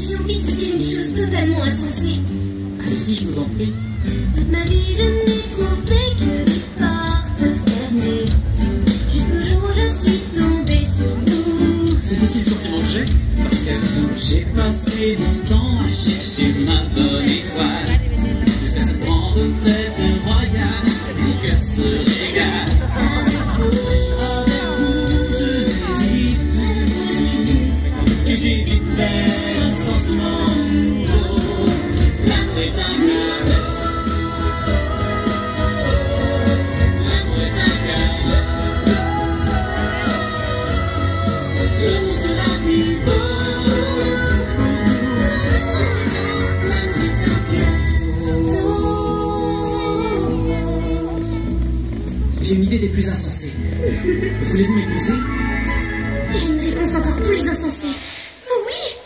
J'ai envie de dire une chose totalement insensée. Allez-y, je vous en prie. Toute ma vie, je n'ai trouvé que des portes fermées. Jusqu'au jour où je suis tombée sur vous. C'est aussi le sentiment que j'ai. Parce vous, j'ai passé mon temps à chercher ma bonne étoile. J'ai une idée des plus insensées. Voulez-vous m'épouser? J'ai une réponse encore plus insensée. Oui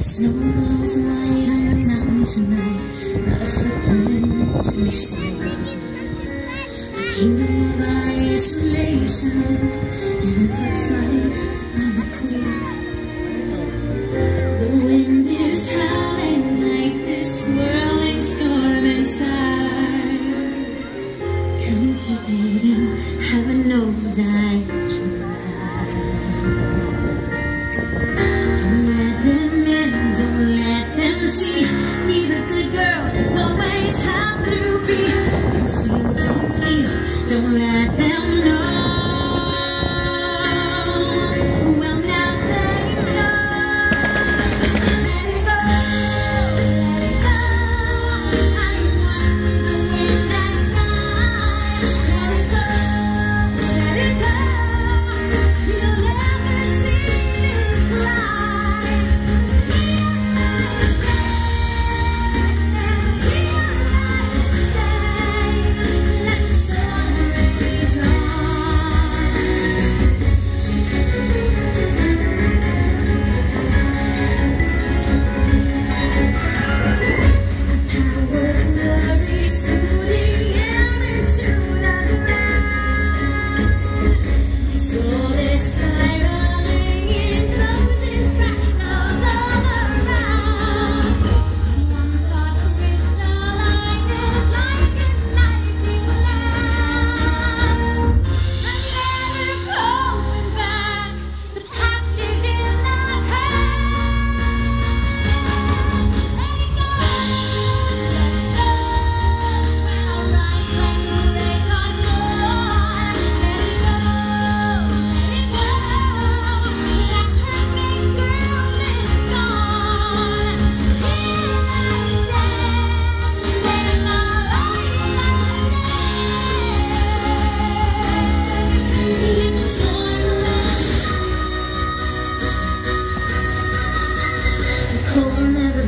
Snow blows white on the mountain tonight, not a footprint to be seen. A kingdom of isolation, and it looks like I'm a queen. The wind is howling like this swirling storm inside. Come keep it in, heaven knows I let them know.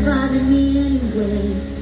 bother me anyway.